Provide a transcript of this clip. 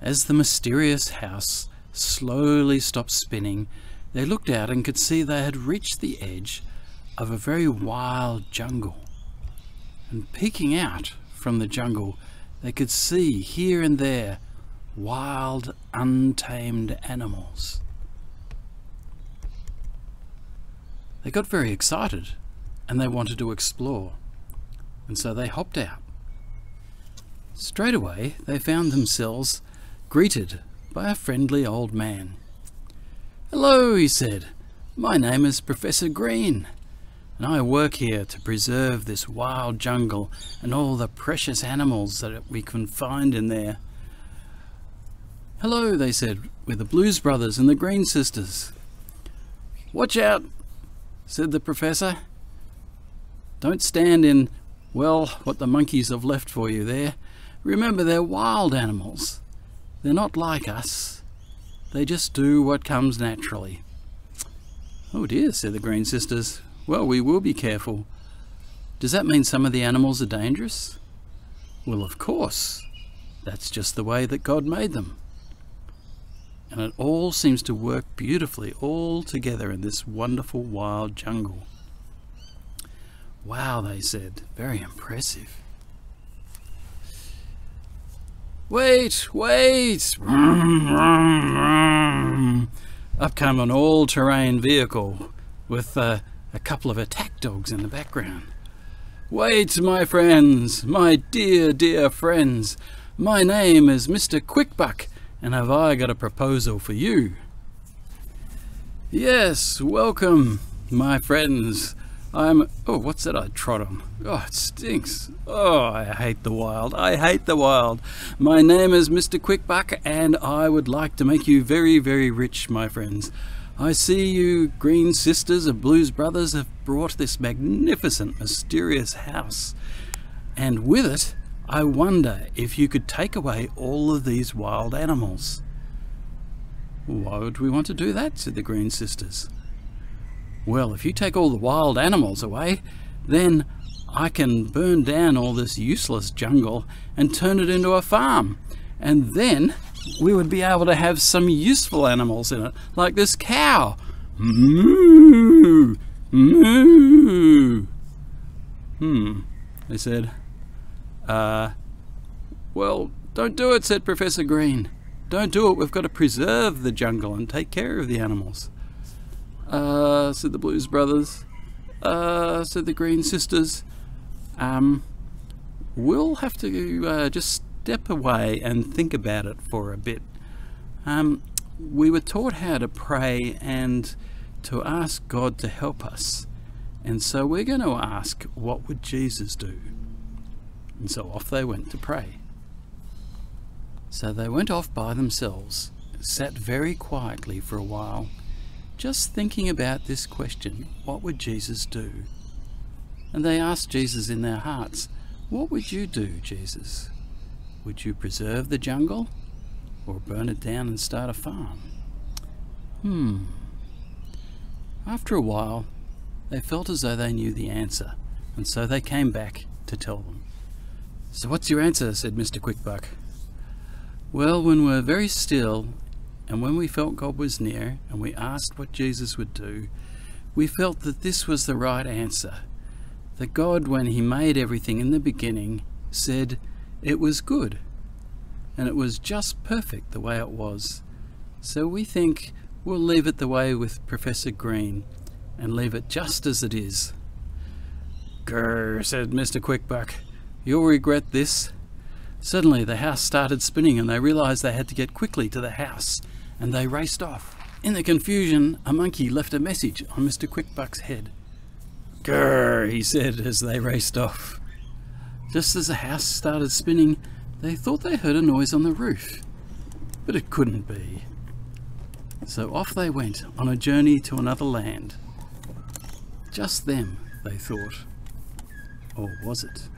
As the mysterious house slowly stopped spinning, they looked out and could see they had reached the edge of a very wild jungle. And peeking out from the jungle, they could see here and there wild, untamed animals. They got very excited and they wanted to explore, and so they hopped out. Straight away, they found themselves greeted by a friendly old man. Hello, he said. My name is Professor Green, and I work here to preserve this wild jungle and all the precious animals that we can find in there. Hello, they said, we're the Blues Brothers and the Green Sisters. Watch out, said the professor. Don't stand in, well, what the monkeys have left for you there. Remember, they're wild animals. They're not like us. They just do what comes naturally. Oh dear, said the Green Sisters. Well, we will be careful. Does that mean some of the animals are dangerous? Well, of course. That's just the way that God made them. And it all seems to work beautifully all together in this wonderful wild jungle. Wow, they said. Very impressive. Wait, wait! Up come an all-terrain vehicle with uh, a couple of attack dogs in the background. Wait, my friends, my dear, dear friends. My name is Mr. Quickbuck, and have I got a proposal for you? Yes, welcome, my friends. I'm... Oh, what's that I trod on? Oh, it stinks. Oh, I hate the wild. I hate the wild. My name is Mr. Quickbuck, and I would like to make you very, very rich, my friends. I see you green sisters of Blues Brothers have brought this magnificent, mysterious house. And with it, I wonder if you could take away all of these wild animals. Why would we want to do that? said the Green Sisters. Well, if you take all the wild animals away, then I can burn down all this useless jungle and turn it into a farm. And then we would be able to have some useful animals in it, like this cow. Moo! Moo! Hmm, they said. Uh, well, don't do it, said Professor Green. Don't do it. We've got to preserve the jungle and take care of the animals. Uh, said the Blues Brothers. Uh, said the Green Sisters. Um, we'll have to uh, just step away and think about it for a bit. Um, we were taught how to pray and to ask God to help us. And so we're going to ask, what would Jesus do? And so off they went to pray. So they went off by themselves, sat very quietly for a while, just thinking about this question what would Jesus do? And they asked Jesus in their hearts, What would you do, Jesus? Would you preserve the jungle or burn it down and start a farm? Hmm. After a while, they felt as though they knew the answer, and so they came back to tell them. So what's your answer? said Mr. Quickbuck. Well, when we're very still and when we felt God was near and we asked what Jesus would do, we felt that this was the right answer. That God, when He made everything in the beginning, said it was good. And it was just perfect the way it was. So we think we'll leave it the way with Professor Green and leave it just as it is. Grr, said Mr. Quickbuck. You'll regret this. Suddenly the house started spinning and they realized they had to get quickly to the house and they raced off. In the confusion, a monkey left a message on Mr. Quickbuck's head. Grrr, he said as they raced off. Just as the house started spinning, they thought they heard a noise on the roof, but it couldn't be. So off they went on a journey to another land. Just them, they thought. Or was it?